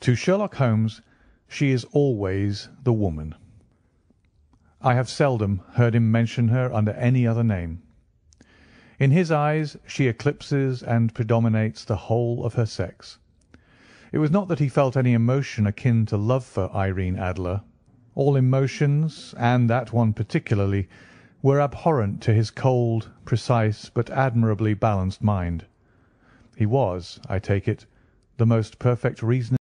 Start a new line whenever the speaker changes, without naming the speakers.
To Sherlock Holmes she is always the woman. I have seldom heard him mention her under any other name. In his eyes she eclipses and predominates the whole of her sex. It was not that he felt any emotion akin to love for Irene Adler. All emotions, and that one particularly, were abhorrent to his cold, precise, but admirably balanced mind. He was, I take it, the most perfect reasoner.